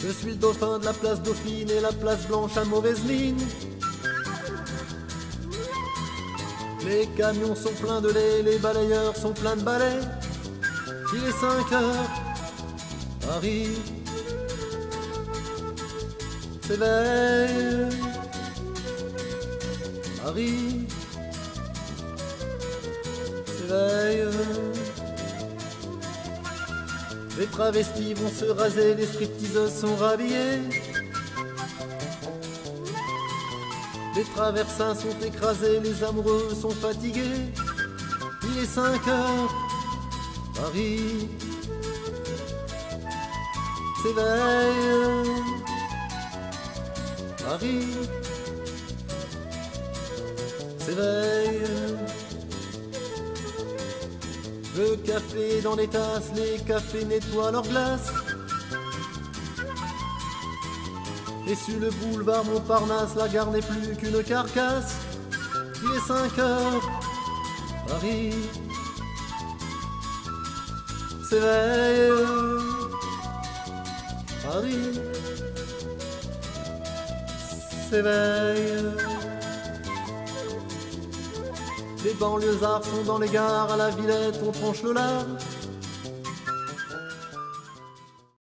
Je suis le dauphin de la place Dauphine et la place Blanche à mauvaise mine. Les camions sont pleins de lait, les balayeurs sont pleins de balais. Il est 5 heures, Paris s'éveille. Paris s'éveille. Les travestis vont se raser, les stripteaseuses sont rhabillées. Les traversins sont écrasés, les amoureux sont fatigués. Il est 5 heures, Paris s'éveille. Paris s'éveille. Le café dans les tasses, les cafés nettoient leurs glaces. Et sur le boulevard Montparnasse, la gare n'est plus qu'une carcasse. Il est 5 heures, Paris s'éveille. Paris s'éveille. Les banlieusards sont dans les gares, à la Villette on tranche le lard.